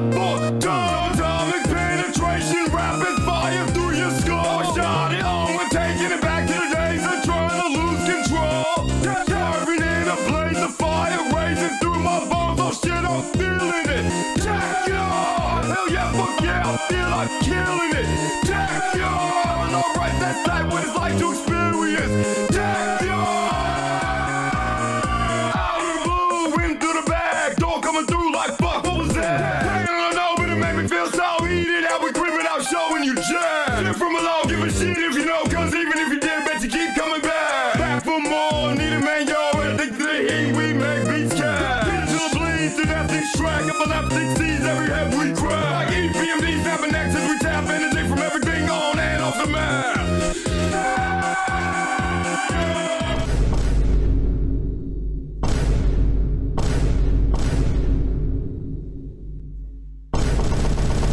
book down. Atomic penetration, fire through your skull. On, we're taking it back to the days trying to lose control. Carving in fire, through my bones. Oh shit, I'm feeling it. Hell yeah, fuck yeah, I like it. That like Out blue, through the bag, door coming through like fuck. Below, give a shit if you know, cause even